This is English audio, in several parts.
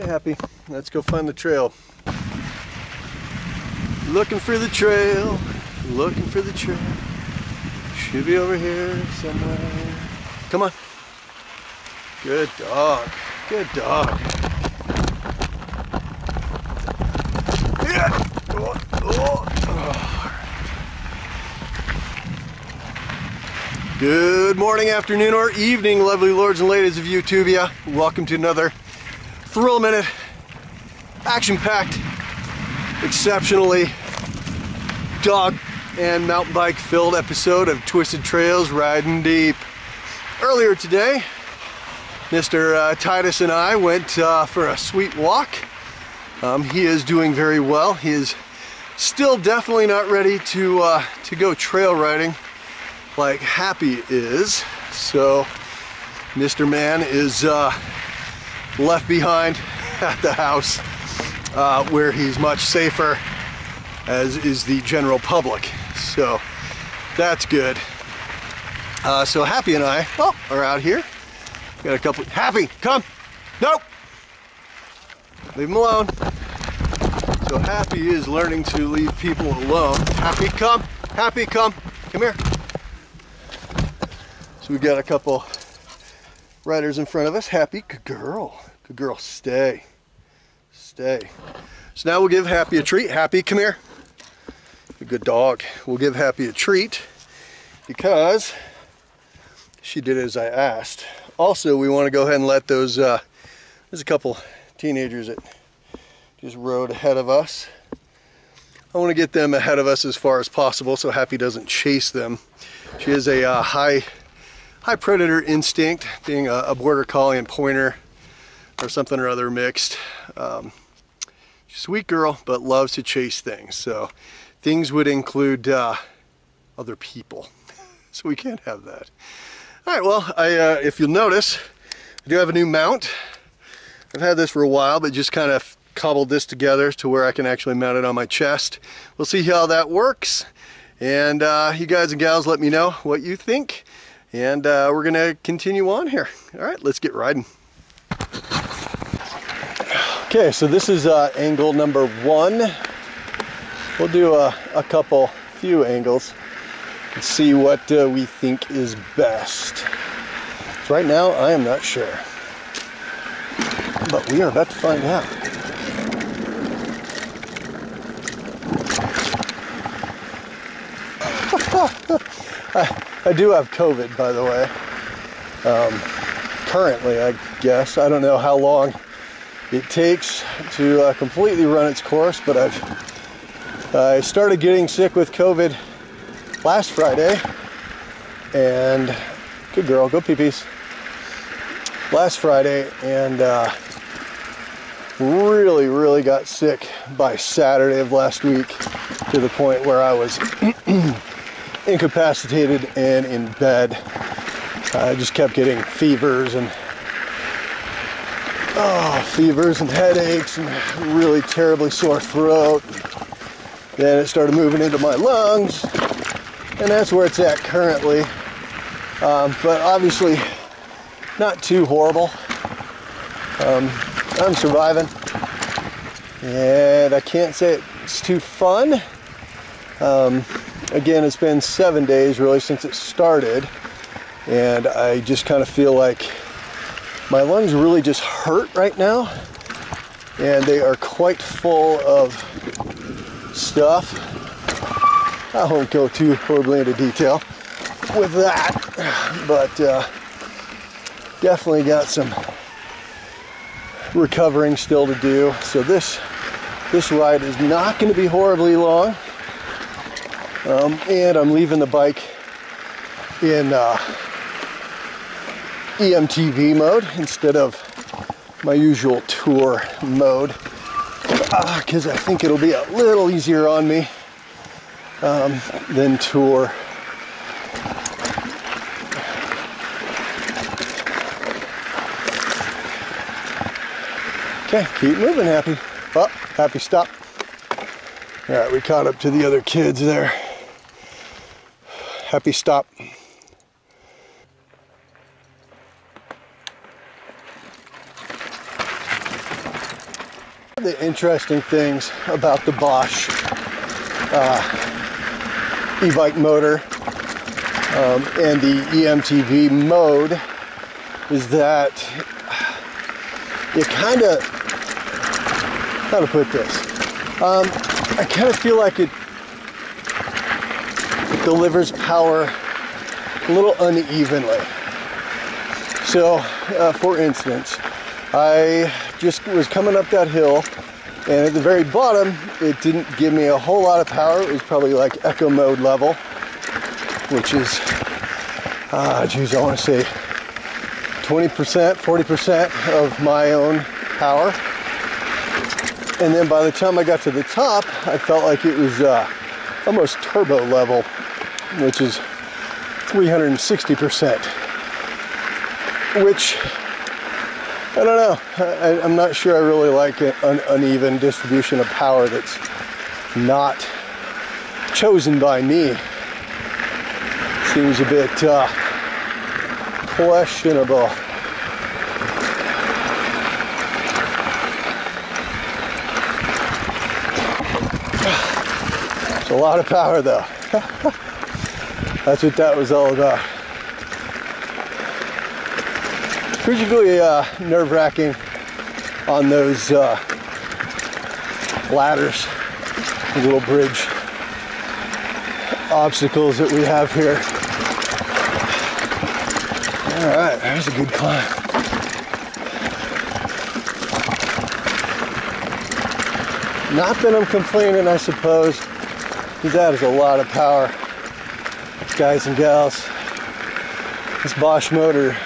Okay, Happii, let's go find the trail. Looking for the trail, looking for the trail. Should be over here somewhere. Come on. Good dog, good dog. Yeah. Oh, oh. Good morning, afternoon, or evening, lovely lords and ladies of YouTubia. Welcome to another thrill minute, action packed, exceptionally dog and mountain bike filled episode of Twisted Trails Riding Deep. Earlier today, Mr. Uh, Titus and I went uh, for a sweet walk. Um, he is doing very well. He is still definitely not ready to uh, to go trail riding like Happii is. So Mr. Man is uh, left behind at the house uh, where he's much safer as is the general public. So that's good. Uh, so Happii and I oh, are out here. Got a couple. Happii, come! Nope! Leave him alone. So Happii is learning to leave people alone. Happii, come! Happii, come! Come here. So we've got a couple riders in front of us. Happii, good girl. Good girl, stay. Stay. So now we'll give Happii a treat. Happii, come here. A good dog. We'll give Happii a treat because she did as I asked. Also, we want to go ahead and let those, uh, there's a couple teenagers that just rode ahead of us. I want to get them ahead of us as far as possible so Happii doesn't chase them. She has a uh, high, high predator instinct, being a, a, border collie and pointer or something or other mixed. Um, sweet girl, but loves to chase things. So things would include uh, other people. so we can't have that. All right, well, I, uh, if you'll notice, I do have a new mount. I've had this for a while, but just kind of cobbled this together to where I can actually mount it on my chest. We'll see how that works. And uh, you guys and gals let me know what you think. And uh, we're gonna continue on here. All right, let's get riding. Okay, so this is uh, angle number one. We'll do a, a couple, few angles and see what uh, we think is best. So right now, I am not sure. But we are about to find out. I, I, do have COVID, by the way. Um, currently, I guess. I don't know how long it takes to uh, completely run its course, but I've I started getting sick with COVID last Friday, and good girl, go peepees. Last Friday, and uh, really, really got sick by Saturday of last week to the point where I was incapacitated and in bed. I just kept getting fevers and oh, fevers and headaches and really terribly sore throat. Then it started moving into my lungs, and that's where it's at currently. Um, but obviously, not too horrible. Um, I'm surviving, and I can't say it's too fun. Um, again, it's been seven days really since it started, and I just kind of feel like my lungs really just hurt right now, and they are quite full of stuff. I won't go too horribly into detail with that, but uh, definitely got some recovering still to do. So this this ride is not going to be horribly long. Um, and I'm leaving the bike in uh, eMTB mode instead of my usual tour mode because uh, I think it'll be a little easier on me um, than tour. Okay, keep moving, Happii. Oh, Happii, stop. All right, we caught up to the other kids there. Happii stop. The interesting things about the Bosch uh, e-bike motor um, and the eMTB mode is that you kind of, how to put this, um, I kind of feel like it, it delivers power a little unevenly. So, uh, for instance, I just was coming up that hill and at the very bottom it didn't give me a whole lot of power. It was probably like echo mode level which is ah geez I want to say 20% 40% of my own power. And then by the time I got to the top I felt like it was uh, almost turbo level which is 360% which I don't know. I, am not sure I really like an uneven distribution of power that's not chosen by me. Seems a bit uh, questionable. It's a lot of power though. That's what that was all about. Particularly uh, nerve-wracking on those uh, ladders, the little bridge obstacles that we have here. All right, there's a good climb. Not that I'm complaining, I suppose, because that is a lot of power, guys and gals. This Bosch motor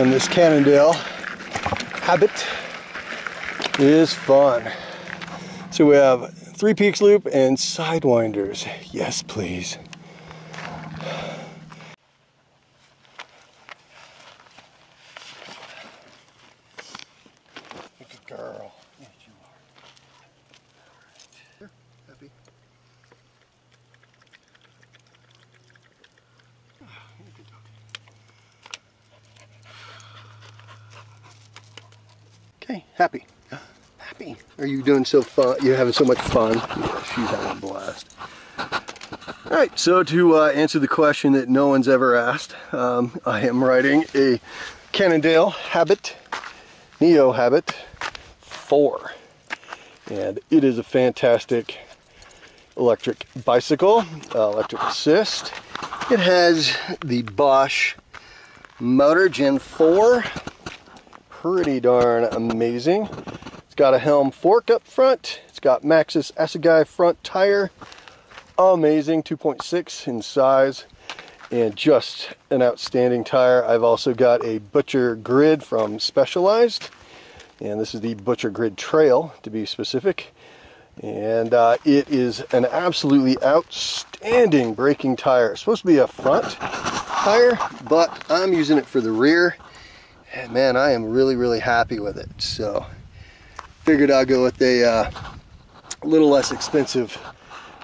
and this Cannondale Habit is fun. So we have three peaks loop and sidewinders. Yes, please. Okay, Happii. Happii. Are you doing so fun? You're having so much fun. She's having a blast. All right, so to uh, answer the question that no one's ever asked, um, I am riding a Cannondale Habit, Neo Habit 4. And it is a fantastic electric bicycle, uh, electric assist. It has the Bosch motor Gen 4 pretty darn amazing. It's got a helm fork up front. It's got Maxxis Assegai front tire. Amazing, 2.6 in size and just an outstanding tire. I've also got a Butcher Grid from Specialized and this is the Butcher Grid Trail to be specific. And uh, it is an absolutely outstanding braking tire. It's supposed to be a front tire, but I'm using it for the rear and man, I am really, really happy with it. So figured I'd go with a uh, little less expensive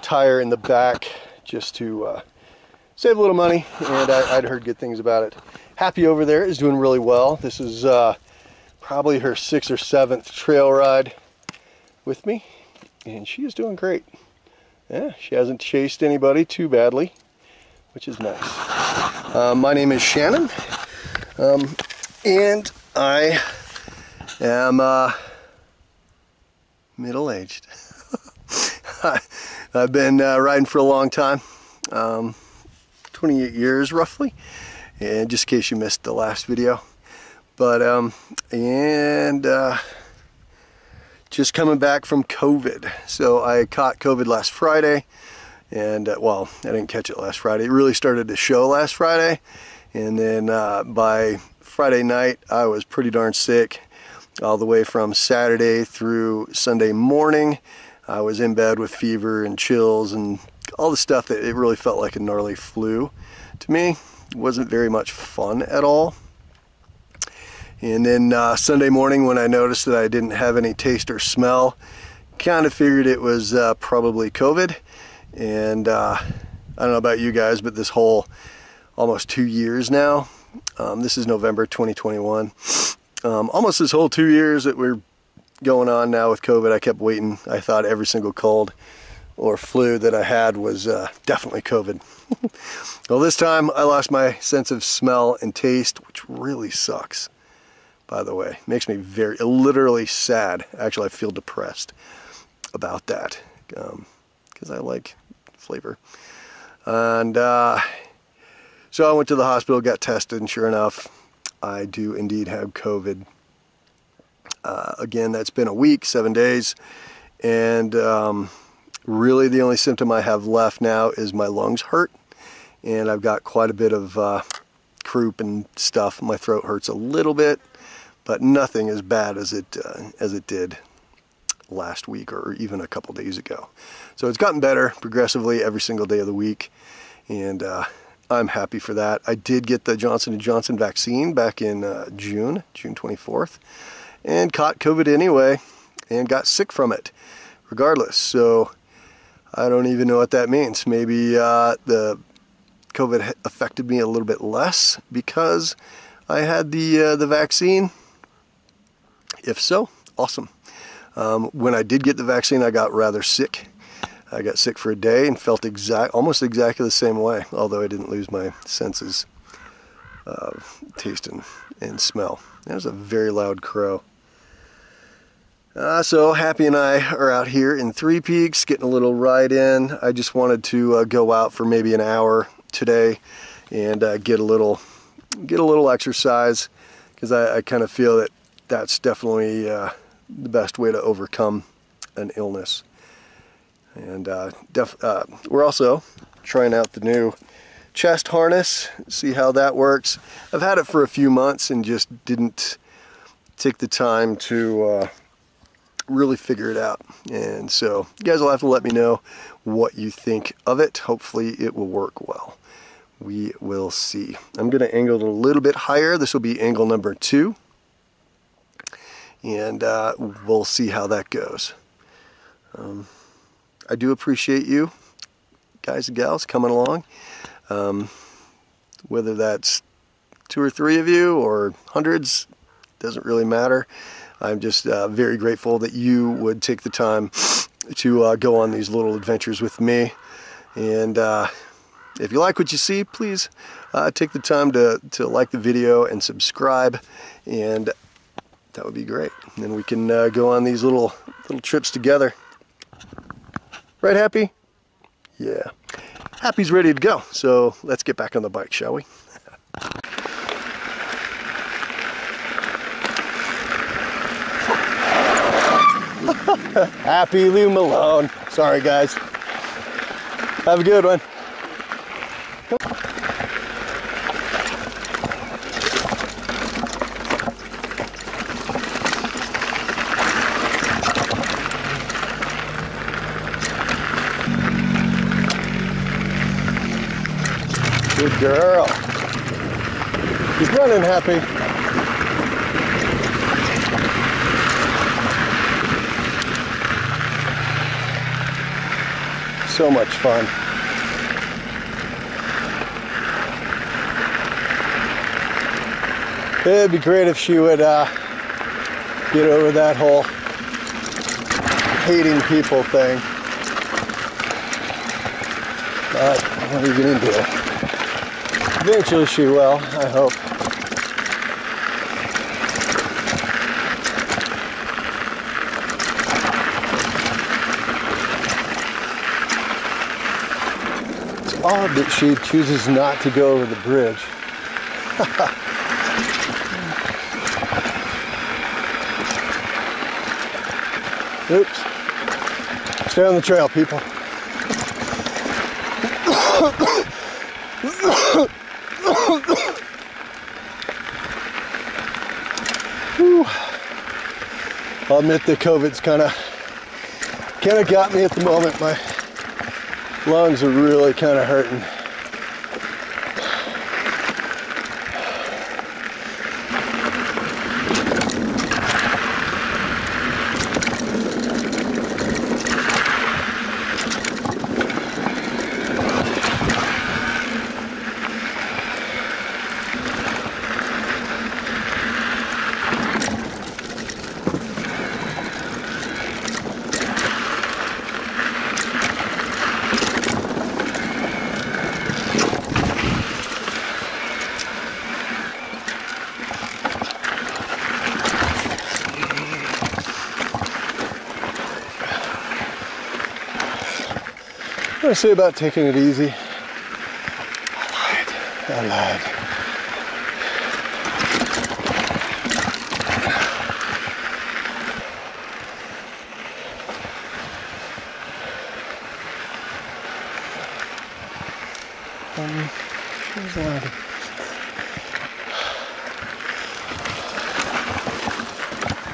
tire in the back just to uh, save a little money. And I, would heard good things about it. Happii over there is doing really well. This is uh, probably her sixth or seventh trail ride with me. And she is doing great. Yeah, she hasn't chased anybody too badly, which is nice. Uh, my name is Shannon. Um, and I am uh, middle-aged. I've been uh, riding for a long time, um, 28 years roughly, and just in case you missed the last video. But, um, and uh, just coming back from COVID. So I caught COVID last Friday, and uh, well, I didn't catch it last Friday. It really started to show last Friday, and then uh, by Friday night, I was pretty darn sick all the way from Saturday through Sunday morning. I was in bed with fever and chills and all the stuff that it really felt like a gnarly flu to me. It wasn't very much fun at all. And then uh, Sunday morning when I noticed that I didn't have any taste or smell, kind of figured it was uh, probably COVID. And uh, I don't know about you guys, but this whole almost two years now, um, this is November 2021. Um, almost this whole two years that we're going on now with COVID. I kept waiting. I thought every single cold or flu that I had was uh, definitely COVID. well, this time I lost my sense of smell and taste, which really sucks, by the way. Makes me very, literally sad. Actually, I feel depressed about that because um, I like flavor. And uh, so I went to the hospital, got tested, and sure enough, I do indeed have COVID. Uh, again, that's been a week, seven days, and um, really the only symptom I have left now is my lungs hurt, and I've got quite a bit of uh, croup and stuff. My throat hurts a little bit, but nothing as bad as it uh, as it did last week or even a couple days ago. So it's gotten better progressively every single day of the week, and uh, I'm happy for that. I did get the Johnson & Johnson vaccine back in uh, June, June 24th, and caught COVID anyway and got sick from it regardless. So I don't even know what that means. Maybe uh, the COVID affected me a little bit less because I had the uh, the vaccine. If so, awesome. Um, when I did get the vaccine, I got rather sick. I got sick for a day and felt exact, almost exactly the same way, although I didn't lose my senses of taste and, and smell. That was a very loud crow. Uh, so Happii and I are out here in Three Peaks getting a little ride in. I just wanted to uh, go out for maybe an hour today and uh, get a little get a little exercise because I, I kind of feel that that's definitely uh, the best way to overcome an illness. And uh, uh, we're also trying out the new chest harness, see how that works. I've had it for a few months and just didn't take the time to uh, really figure it out. And so you guys will have to let me know what you think of it. Hopefully it will work well. We will see. I'm going to angle it a little bit higher. This will be angle number two. And uh, we'll see how that goes. Um, I do appreciate you, guys and gals, coming along. Um, whether that's two or three of you or hundreds, doesn't really matter. I'm just uh, very grateful that you would take the time to uh, go on these little adventures with me. And uh, if you like what you see, please uh, take the time to, to like the video and subscribe. And that would be great. And then we can uh, go on these little little trips together. Right, Happii? Yeah. Happii's ready to go. So let's get back on the bike, shall we? Happii Lou Malone. Sorry, guys. Have a good one. Good girl. He's running happy. So much fun. It'd be great if she would uh, get over that whole hating people thing. But what are you going to do? Eventually she will, I hope. It's odd that she chooses not to go over the bridge. Oops. Stay on the trail, people. I'll admit the COVID's kind of kind of got me at the moment. My lungs are really kind of hurting. I say about taking it easy? I lied. I lied.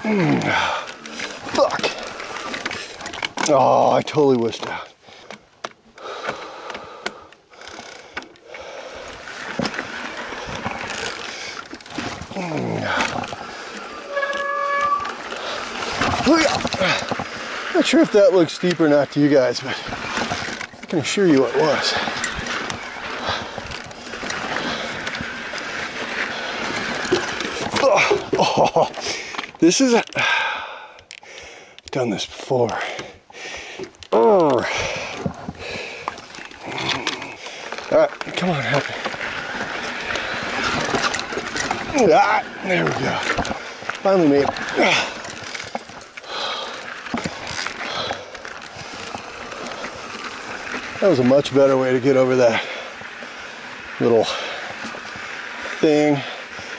Mm. Fuck. Oh, I totally wished out. Not sure if that looks steep or not to you guys, but I can assure you it was. Oh, this is a, I've done this before. Oh. All right, come on, help me. Ah, there we go. Finally made it. That was a much better way to get over that little thing.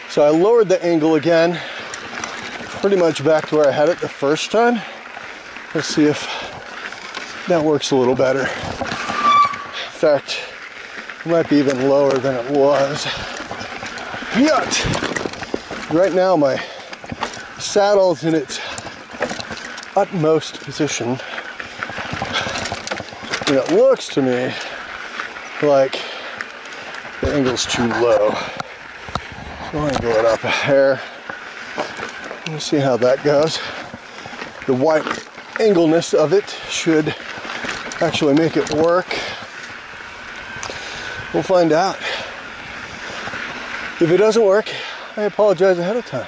So I lowered the angle again, pretty much back to where I had it the first time. Let's see if that works a little better. In fact, it might be even lower than it was. Yet, right now my saddle's in its utmost position and it looks to me like the angle's too low. So I'm gonna go it up a hair. Let's see how that goes. The white angleness of it should actually make it work. We'll find out. If it doesn't work, I apologize ahead of time.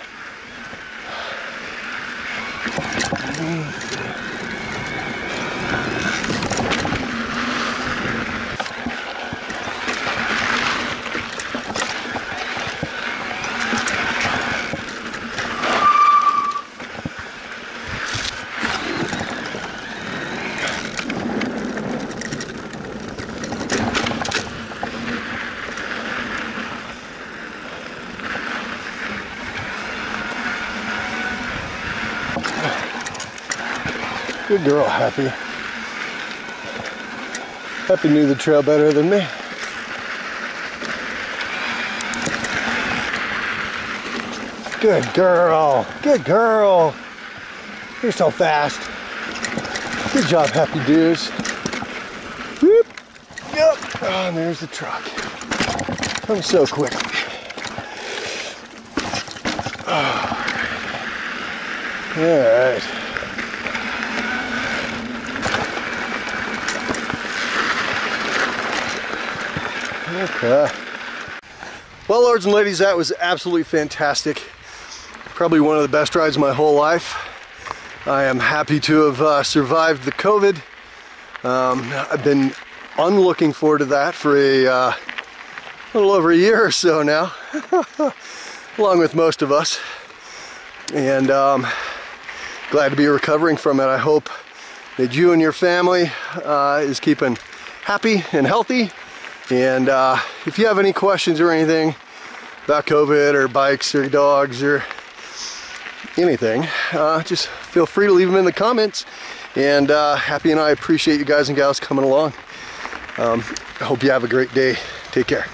Girl, Happii. Happii knew the trail better than me. Good girl. Good girl. You're so fast. Good job, Happii Dudes. Whoop. Yep. Oh, and there's the truck. I'm so quick. Oh. All right. Well, lords and ladies, that was absolutely fantastic. Probably one of the best rides of my whole life. I am happy to have uh, survived the COVID. Um, I've been unlooking forward to that for a uh, little over a year or so now, along with most of us. And um, glad to be recovering from it. I hope that you and your family uh, is keeping happy and healthy and uh, if you have any questions or anything about COVID or bikes or dogs or anything, uh, just feel free to leave them in the comments. And uh, Happii and I appreciate you guys and gals coming along. Um, I hope you have a great day. Take care.